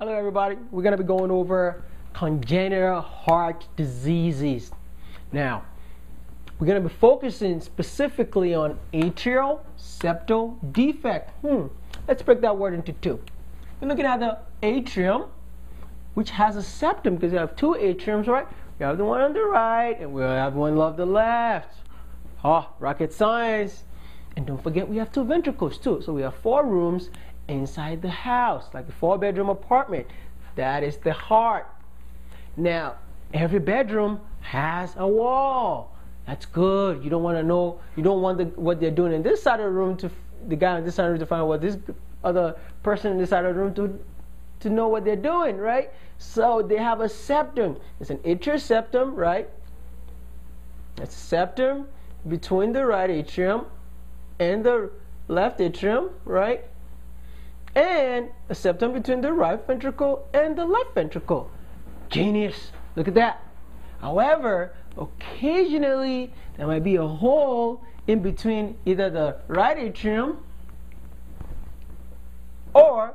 Hello, everybody. We're going to be going over congenital heart diseases. Now, we're going to be focusing specifically on atrial septal defect. Hmm. Let's break that word into two. We're looking at the atrium, which has a septum because you have two atriums, right? We have the one on the right and we have one on the left. Oh, rocket science. And don't forget, we have two ventricles too. So we have four rooms inside the house, like a four bedroom apartment. That is the heart. Now, every bedroom has a wall. That's good. You don't want to know, you don't want the, what they're doing in this side of the room to, the guy in this side of the room to find what this other person in this side of the room to, to know what they're doing, right? So they have a septum. It's an atrial septum, right? It's a septum between the right atrium and the left atrium, right? And a septum between the right ventricle and the left ventricle. Genius. Look at that. However, occasionally there might be a hole in between either the right atrium or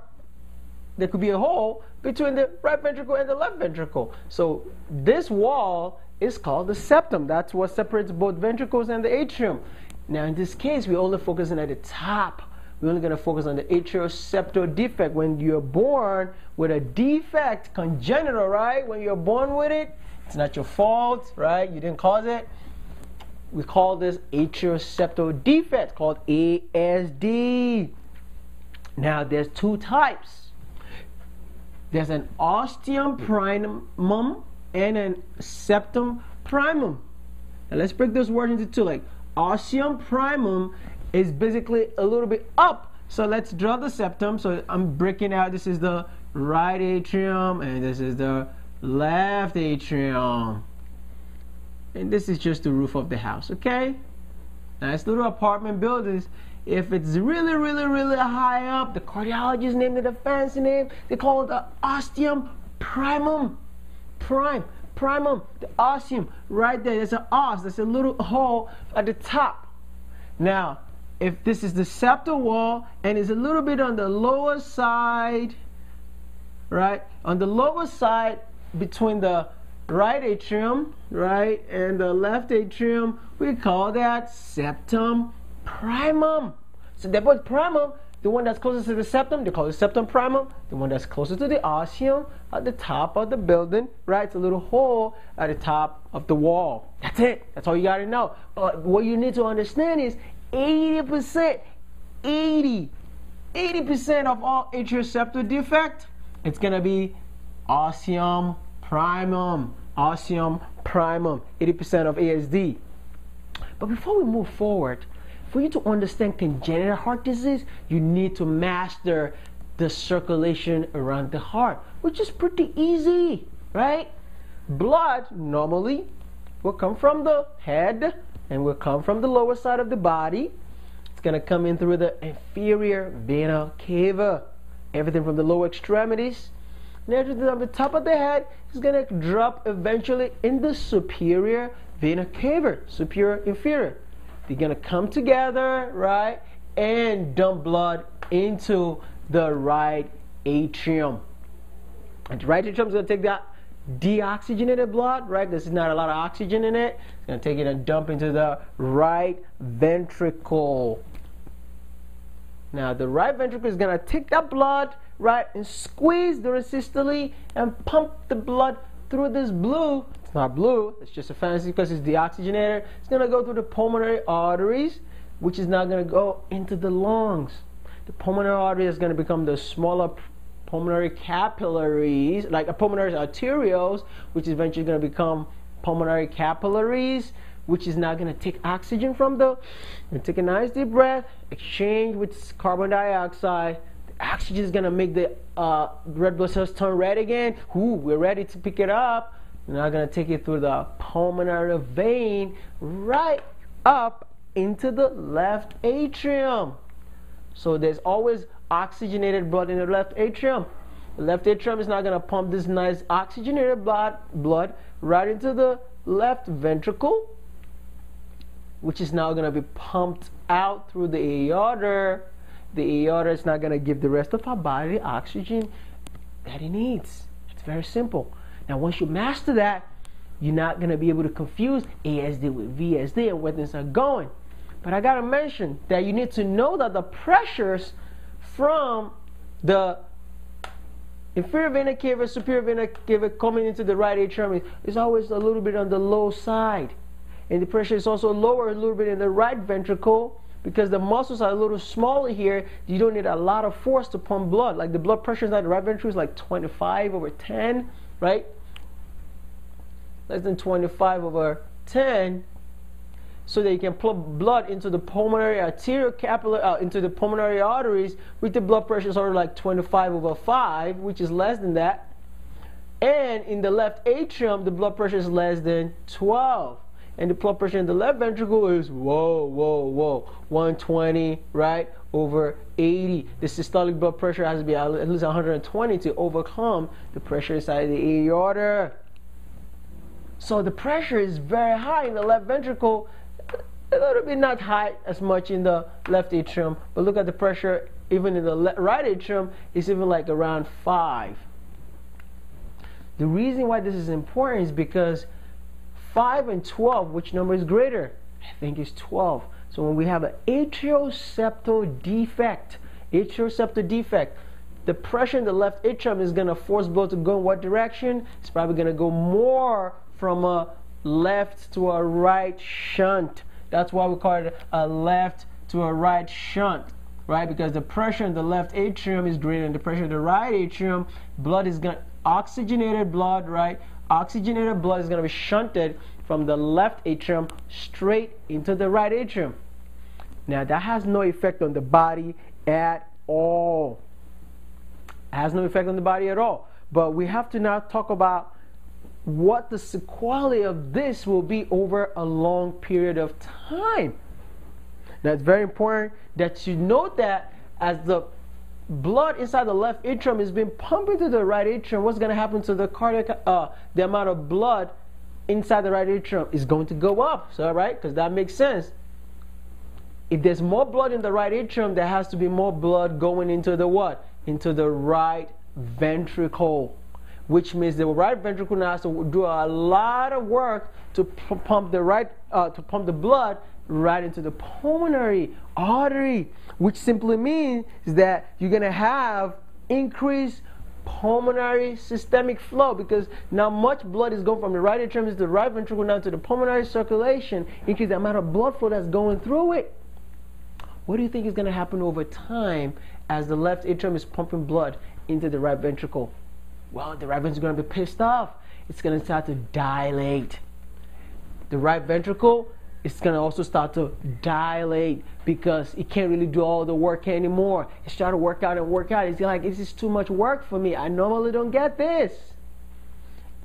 there could be a hole between the right ventricle and the left ventricle. So this wall is called the septum. That's what separates both ventricles and the atrium. Now in this case, we're only focusing at the top. We're only going to focus on the atrial septal defect. When you're born with a defect, congenital, right? When you're born with it, it's not your fault, right? You didn't cause it. We call this atrial septal defect called ASD. Now there's two types. There's an ostium primum and an septum primum. Now let's break those words into two. Like ostium primum is basically a little bit up. So let's draw the septum. So I'm breaking out. This is the right atrium and this is the left atrium. And this is just the roof of the house, okay? Nice little apartment buildings. If it's really, really, really high up, the cardiologist named it a fancy name. They call it the ostium primum. Prime, primum, the ostium, right there. There's an os, there's a little hole at the top. Now, if this is the septal wall and it's a little bit on the lower side, right? On the lower side between the right atrium, right, and the left atrium, we call that septum primum. So they're both primum. The one that's closest to the septum, they call it septum primum. The one that's closest to the ostium, at the top of the building, right? It's a little hole at the top of the wall. That's it. That's all you gotta know. But what you need to understand is 80%, 80, 80% of all atrial defect, it's gonna be ostium primum, ostium primum, 80% of ASD. But before we move forward, for you to understand congenital heart disease, you need to master the circulation around the heart, which is pretty easy, right? Blood normally will come from the head and will come from the lower side of the body. It's going to come in through the inferior vena cava. Everything from the lower extremities. And everything on the top of the head is going to drop eventually in the superior vena cava, superior inferior. They're going to come together, right, and dump blood into the right atrium. And the right atrium is going to take that deoxygenated blood, right? This is not a lot of oxygen in it. It's going to take it and dump into the right ventricle. Now, the right ventricle is going to take that blood, right, and squeeze the systole and pump the blood through this blue it's not blue, it's just a fancy because it's deoxygenated. It's going to go through the pulmonary arteries, which is now going to go into the lungs. The pulmonary artery is going to become the smaller pulmonary capillaries, like a pulmonary arterioles, which is eventually going to become pulmonary capillaries, which is now going to take oxygen from the, and take a nice deep breath, exchange with carbon dioxide. The oxygen is going to make the uh, red blood cells turn red again. Ooh, we're ready to pick it up now I'm going to take it through the pulmonary vein right up into the left atrium. So there's always oxygenated blood in the left atrium. The left atrium is now going to pump this nice oxygenated blood, blood right into the left ventricle, which is now going to be pumped out through the aorta. The aorta is not going to give the rest of our body oxygen that it needs. It's very simple. Now, once you master that, you're not going to be able to confuse ASD with VSD and where things are going. But I got to mention that you need to know that the pressures from the inferior vena cava, superior vena cava coming into the right atrium is always a little bit on the low side. And the pressure is also lower a little bit in the right ventricle because the muscles are a little smaller here. You don't need a lot of force to pump blood. Like the blood pressure inside the right ventricle is like 25 over 10, right? Less than 25 over 10 so that you can pump blood into the pulmonary arterial capillary, uh, into the pulmonary arteries with the blood pressure sort of like 25 over 5, which is less than that. And in the left atrium, the blood pressure is less than 12. And the blood pressure in the left ventricle is whoa, whoa, whoa, 120, right, over 80. The systolic blood pressure has to be at least 120 to overcome the pressure inside the aorta. So the pressure is very high in the left ventricle a little bit not high as much in the left atrium, but look at the pressure even in the right atrium is even like around 5. The reason why this is important is because 5 and 12, which number is greater? I think it's 12. So when we have an atrioseptal defect, atrioseptal defect, the pressure in the left atrium is going to force blood to go in what direction? It's probably going to go more from a left to a right shunt. That's why we call it a left to a right shunt, right? Because the pressure in the left atrium is greater than the pressure in the right atrium. Blood is going to, oxygenated blood, right? Oxygenated blood is going to be shunted from the left atrium straight into the right atrium. Now, that has no effect on the body at all. It has no effect on the body at all. But we have to now talk about what the sequelae of this will be over a long period of time. Now, it's very important that you note that as the blood inside the left atrium is being pumped into the right atrium, what's going to happen to the cardiac, uh, the amount of blood inside the right atrium is going to go up. So, right? Because that makes sense. If there's more blood in the right atrium, there has to be more blood going into the what? Into the right ventricle which means the right ventricle now has to do a lot of work to pump the right uh, to pump the blood right into the pulmonary artery, which simply means that you're going to have increased pulmonary systemic flow because now much blood is going from the right atrium to the right ventricle now to the pulmonary circulation, increase the amount of blood flow that's going through it. What do you think is going to happen over time as the left atrium is pumping blood into the right ventricle? Well, the right ventricle is going to be pissed off. It's going to start to dilate. The right ventricle is going to also start to dilate because it can't really do all the work anymore. It's trying to work out and work out. It's like, this is too much work for me. I normally don't get this.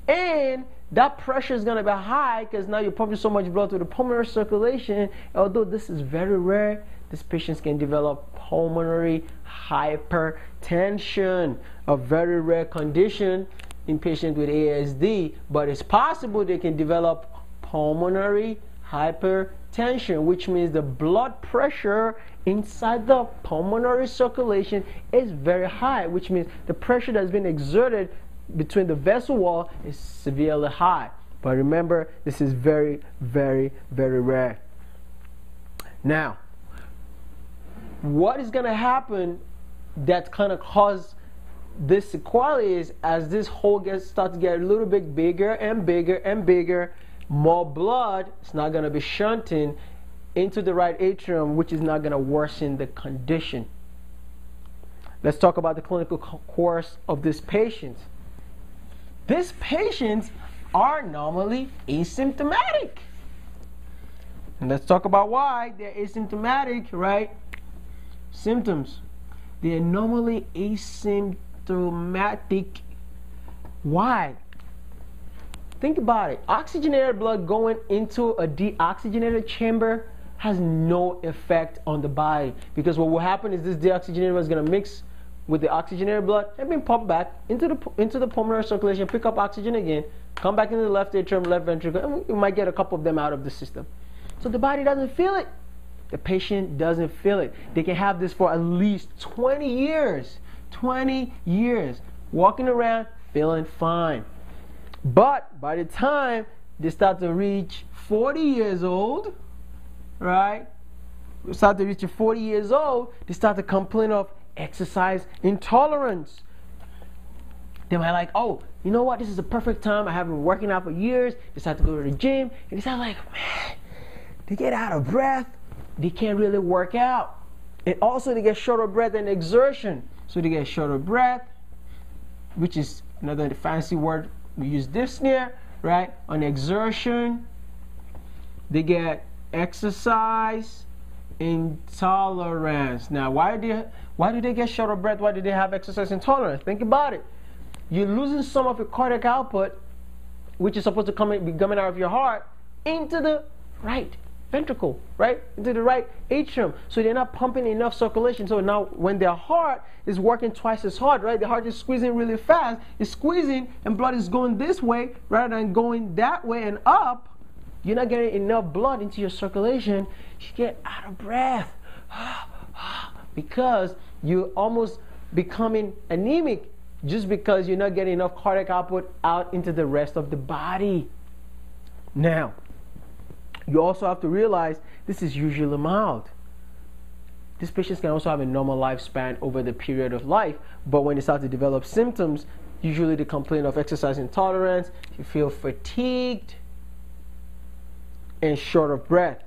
And that pressure is going to be high because now you're pumping so much blood through the pulmonary circulation. Although this is very rare, these patients can develop pulmonary hypertension, a very rare condition in patients with ASD, but it's possible they can develop pulmonary hypertension, which means the blood pressure inside the pulmonary circulation is very high, which means the pressure that's been exerted between the vessel wall is severely high. But remember, this is very, very, very rare. Now, what is going to happen that kind of cause this equality is as this hole gets start to get a little bit bigger and bigger and bigger, more blood is not going to be shunting into the right atrium, which is not going to worsen the condition. Let's talk about the clinical course of this patient. These patients are normally asymptomatic. And let's talk about why they're asymptomatic, right? Symptoms. They are normally asymptomatic. Why? Think about it. Oxygenated blood going into a deoxygenated chamber has no effect on the body because what will happen is this deoxygenated blood is going to mix with the oxygenated blood and be pumped back into the into the pulmonary circulation, pick up oxygen again, come back into the left atrium, left ventricle, and you might get a couple of them out of the system. So the body doesn't feel it. The patient doesn't feel it. They can have this for at least 20 years. 20 years. walking around feeling fine. But by the time they start to reach 40 years old, right? Start to reach 40 years old, they start to complain of exercise intolerance. They might like, oh, you know what? This is the perfect time. I haven't been working out for years. They start to go to the gym, and they start like, man, they get out of breath. They can't really work out. And also, they get short of breath and exertion. So they get short of breath, which is another fancy word we use dyspnea, right? On exertion, they get exercise intolerance. Now, why do they, why do they get short of breath? Why do they have exercise intolerance? Think about it. You're losing some of your cardiac output, which is supposed to come in, be coming out of your heart, into the right ventricle, right? Into the right atrium. So they're not pumping enough circulation. So now when their heart is working twice as hard, right? The heart is squeezing really fast, it's squeezing and blood is going this way rather than going that way and up. You're not getting enough blood into your circulation. You get out of breath because you're almost becoming anemic just because you're not getting enough cardiac output out into the rest of the body. Now, you also have to realize this is usually mild. These patients can also have a normal lifespan over the period of life, but when they start to develop symptoms, usually they complain of exercise intolerance, you feel fatigued, and short of breath.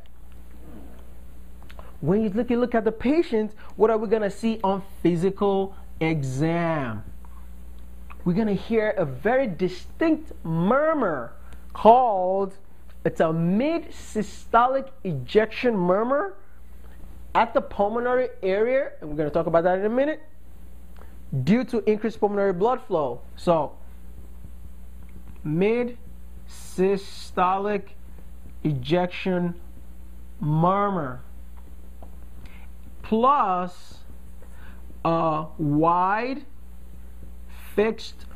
When you look, you look at the patient, what are we going to see on physical exam? We're going to hear a very distinct murmur called it's a mid systolic ejection murmur at the pulmonary area, and we're going to talk about that in a minute, due to increased pulmonary blood flow. So, mid systolic ejection murmur plus a wide fixed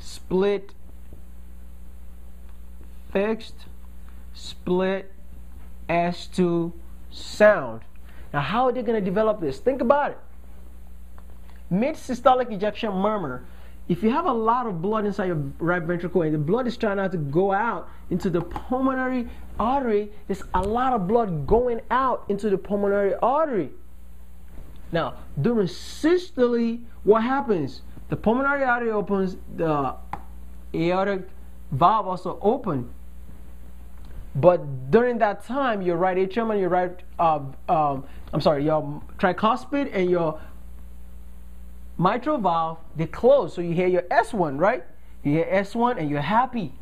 split fixed split S2 sound. Now, how are they going to develop this? Think about it. Mid systolic ejection murmur. If you have a lot of blood inside your right ventricle and the blood is trying not to go out into the pulmonary artery, there's a lot of blood going out into the pulmonary artery. Now, during systole, what happens? The pulmonary artery opens, the aortic valve also open. But during that time, your right atrium and your right, uh, um, I'm sorry, your tricuspid and your mitral valve, they close. So you hear your S1, right? You hear S1 and you're happy.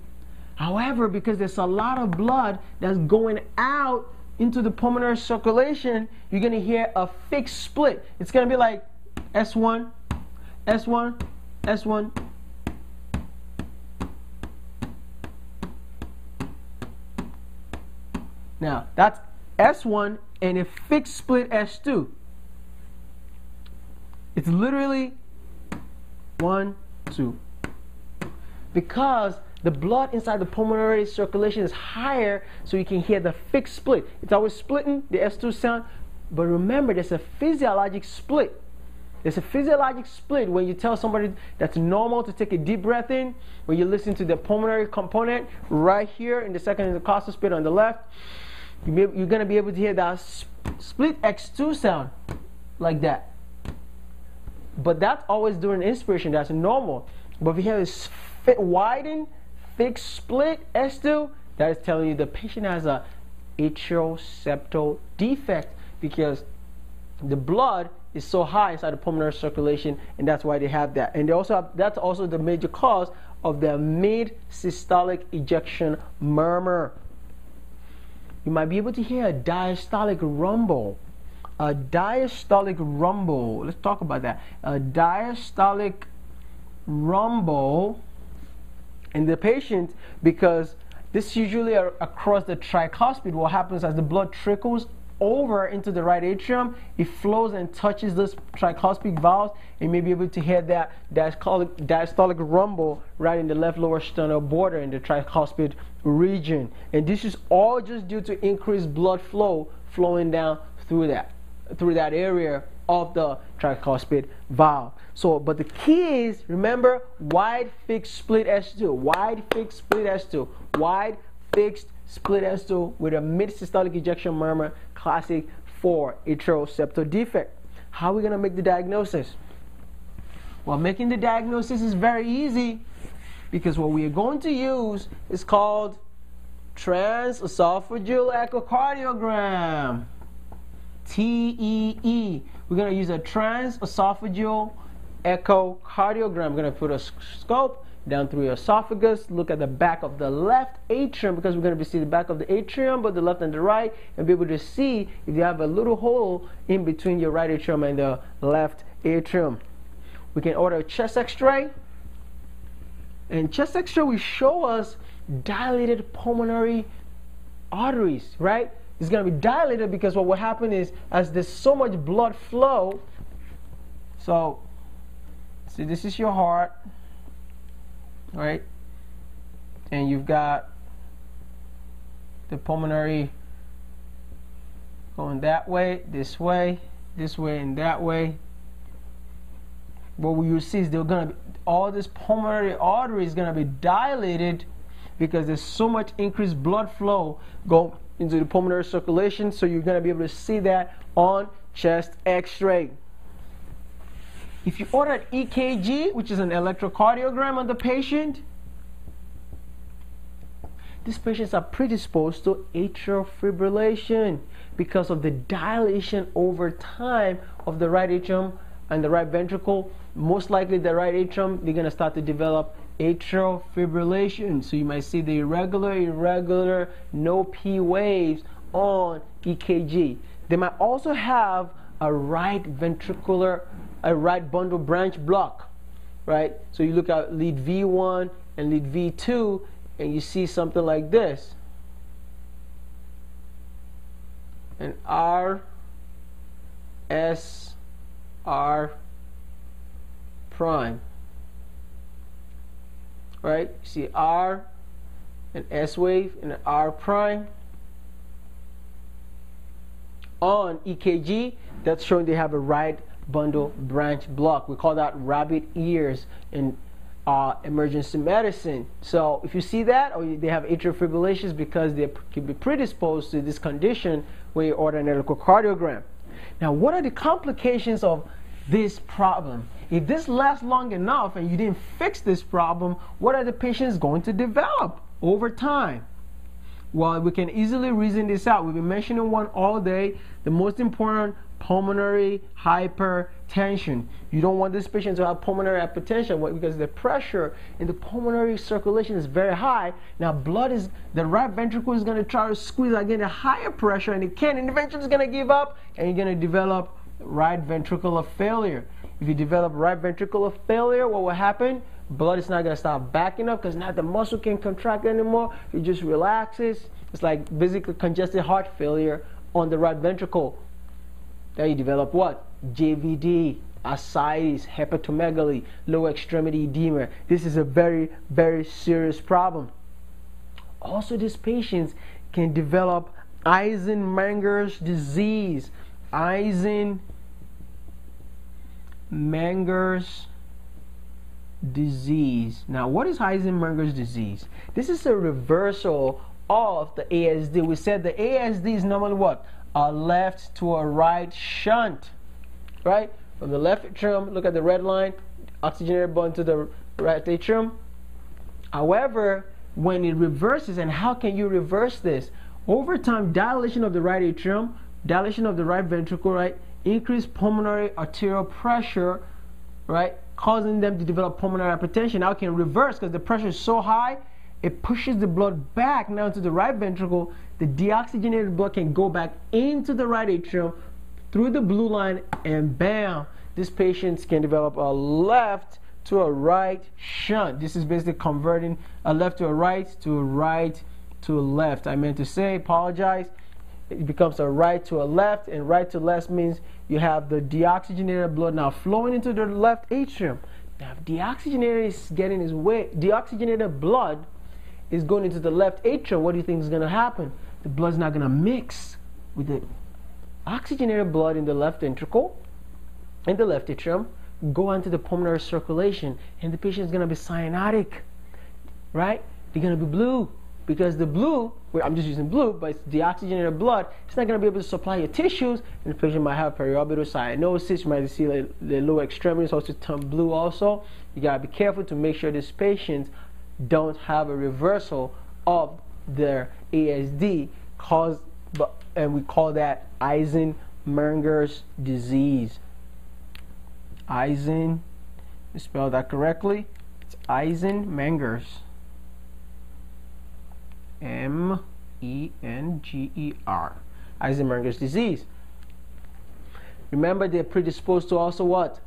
However, because there's a lot of blood that's going out into the pulmonary circulation, you're going to hear a fixed split. It's going to be like S1, S1, S1, Now, that's S1 and a fixed split S2. It's literally one, two. Because the blood inside the pulmonary circulation is higher, so you can hear the fixed split. It's always splitting the S2 sound, but remember there's a physiologic split. There's a physiologic split when you tell somebody that's normal to take a deep breath in, when you listen to the pulmonary component right here in the second intercostal split on the left you're going to be able to hear that split S2 sound like that. But that's always during inspiration, that's normal. But if you hear this fit, widen, thick split S2, that is telling you the patient has a atrial septal defect because the blood is so high inside the pulmonary circulation, and that's why they have that. And they also have, that's also the major cause of the mid systolic ejection murmur you might be able to hear a diastolic rumble. A diastolic rumble. Let's talk about that. A diastolic rumble in the patient because this usually across the tricuspid. What happens as the blood trickles over into the right atrium, it flows and touches this tricuspid valves, and may be able to hear that diastolic, diastolic rumble right in the left lower sternal border in the tricuspid region. And this is all just due to increased blood flow flowing down through that, through that area of the tricuspid valve. So, but the key is remember wide fixed split S2, wide fixed split S2, wide fixed split S2 with a mid systolic ejection murmur, classic for atrial septal defect. How are we going to make the diagnosis? Well, making the diagnosis is very easy because what we are going to use is called transesophageal echocardiogram. TEE. We're going to use a transesophageal echocardiogram. We're going to put a scope down through your esophagus, look at the back of the left atrium because we're going to be seeing the back of the atrium, but the left and the right, and be able to see if you have a little hole in between your right atrium and the left atrium. We can order a chest x-ray, and chest x-ray will show us dilated pulmonary arteries, right? It's going to be dilated because what will happen is as there's so much blood flow, so see this is your heart, right? And you've got the pulmonary going that way, this way, this way, and that way. What you see is they're gonna be all this pulmonary artery is gonna be dilated because there's so much increased blood flow go into the pulmonary circulation. So you're gonna be able to see that on chest X-ray. If you order an EKG, which is an electrocardiogram on the patient, these patients are predisposed to atrial fibrillation because of the dilation over time of the right atrium and the right ventricle. Most likely, the right atrium, they're going to start to develop atrial fibrillation. So you might see the irregular, irregular, no P waves on EKG. They might also have a right ventricular a right bundle branch block, right? So you look at lead V1 and lead V2 and you see something like this. And R, S, R prime. Right? You see R, an S wave, and an R prime. On EKG, that's showing they have a right bundle branch block. We call that rabbit ears in uh, emergency medicine. So if you see that, or they have atrial fibrillations because they can be predisposed to this condition when you order an echocardiogram. Now, what are the complications of this problem? If this lasts long enough and you didn't fix this problem, what are the patients going to develop over time? Well, we can easily reason this out. We've been mentioning one all day. The most important pulmonary hypertension. You don't want this patient to have pulmonary hypertension because the pressure in the pulmonary circulation is very high. Now, blood is, the right ventricle is going to try to squeeze again a higher pressure and it can, and eventually it's going to give up and you're going to develop right ventricular failure. If you develop right ventricular failure, what will happen? Blood is not going to start backing up because now the muscle can't contract anymore. It just relaxes. It's like basically congested heart failure on the right ventricle. Then you develop what? JVD, ascites, hepatomegaly, lower extremity edema. This is a very, very serious problem. Also, these patients can develop Eisenmenger's disease. Eisenmenger's disease. Now, what is Eisenmenger's disease? This is a reversal of the ASD. We said the ASD is normally what? a left to a right shunt, right? From the left atrium, look at the red line, oxygenated bone to the right atrium. However, when it reverses, and how can you reverse this? Over time, dilation of the right atrium, dilation of the right ventricle, right? Increased pulmonary arterial pressure, right? Causing them to develop pulmonary hypertension. Now it can reverse because the pressure is so high, it pushes the blood back now into the right ventricle the deoxygenated blood can go back into the right atrium through the blue line and bam, this patient can develop a left to a right shunt. This is basically converting a left to a right to a right to a left. I meant to say, apologize. It becomes a right to a left, and right to left means you have the deoxygenated blood now flowing into the left atrium. Now, if deoxygenated is getting his way, deoxygenated blood is going into the left atrium, what do you think is going to happen? the blood's not going to mix with the oxygenated blood in the left ventricle in the left atrium go into the pulmonary circulation, and the patient is going to be cyanotic, right? They're going to be blue because the blue, well, I'm just using blue, but it's deoxygenated blood. It's not going to be able to supply your tissues, and the patient might have periorbital cyanosis. You might see like, the lower extremities also turn blue. Also, you got to be careful to make sure these patients don't have a reversal of their ASD, caused, and we call that Eisenmenger's disease. Eisen, spell that correctly. It's Eisenmenger's. M E N G E R. Eisenmenger's disease. Remember, they're predisposed to also what?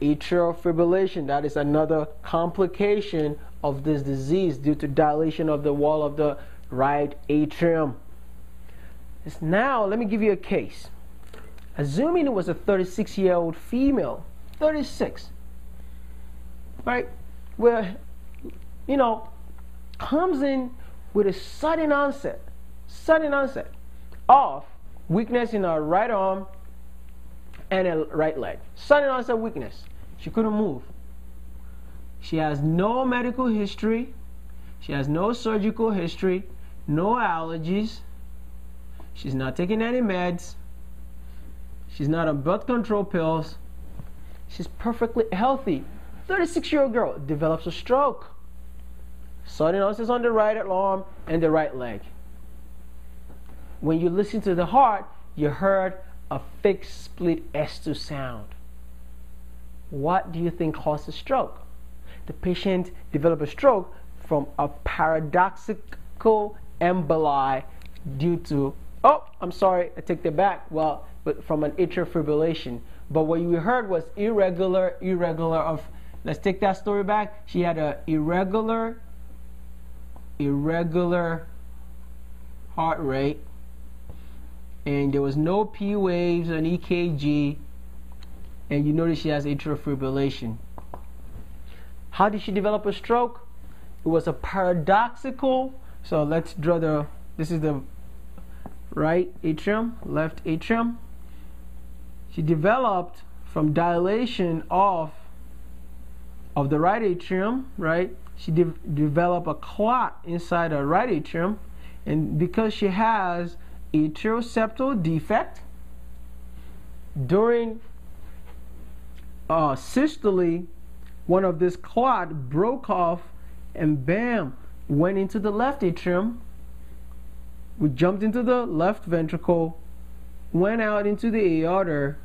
Atrial fibrillation. That is another complication of this disease due to dilation of the wall of the right atrium. Now, let me give you a case. Assuming it was a 36 year old female, 36, right? Where, you know, comes in with a sudden onset, sudden onset of weakness in her right arm and her right leg. Sudden onset weakness. She couldn't move. She has no medical history. She has no surgical history, no allergies. She's not taking any meds. She's not on birth control pills. She's perfectly healthy. 36 year old girl develops a stroke. Onset on the right arm and the right leg. When you listen to the heart, you heard a fixed split S2 sound. What do you think caused the stroke? The patient developed a stroke from a paradoxical emboli due to, oh, I'm sorry, I take that back. Well, but from an atrial fibrillation. But what you heard was irregular, irregular of, let's take that story back. She had an irregular irregular heart rate and there was no P waves on EKG and you notice she has atrial fibrillation. How did she develop a stroke? It was a paradoxical, so let's draw the, this is the right atrium, left atrium. She developed from dilation of, of the right atrium, right? She de developed a clot inside her right atrium, and because she has atrial septal defect, during uh, systole, one of this clot broke off and bam, went into the left atrium. We jumped into the left ventricle, went out into the aorta,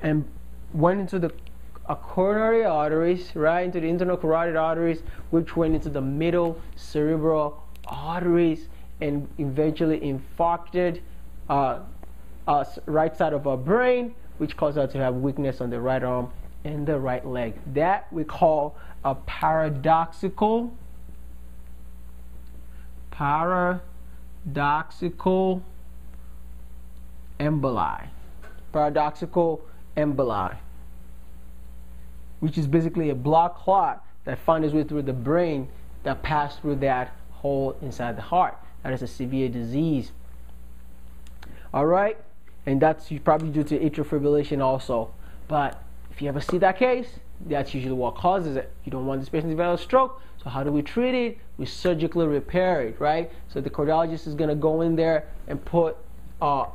and went into the coronary arteries, right into the internal carotid arteries, which went into the middle cerebral arteries and eventually infarcted uh, right side of our brain, which caused us to have weakness on the right arm and the right leg. That we call a paradoxical paradoxical emboli. Paradoxical emboli which is basically a blood clot that found its way through the brain that passed through that hole inside the heart. That is a severe disease. All right, and that's probably due to atrial fibrillation also. But if you ever see that case, that's usually what causes it. You don't want this patient to develop a stroke, so how do we treat it? We surgically repair it, right? So the cardiologist is going to go in there and put uh,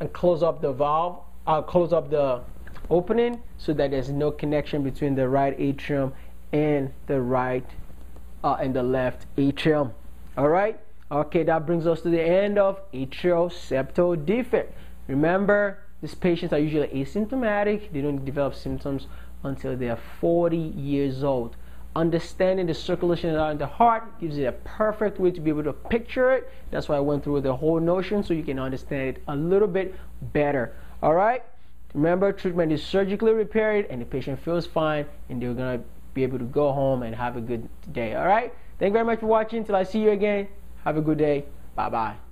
and close up the valve, uh, close up the opening so that there's no connection between the right atrium and the right uh, and the left atrium. All right. Okay, that brings us to the end of atrial septal defect. Remember, these patients are usually asymptomatic. They don't develop symptoms until they are 40 years old. Understanding the circulation around the heart gives you a perfect way to be able to picture it. That's why I went through the whole notion so you can understand it a little bit better. All right. Remember, treatment is surgically repaired and the patient feels fine and they're going to be able to go home and have a good day. All right? Thank you very much for watching. Till I see you again, have a good day. Bye bye.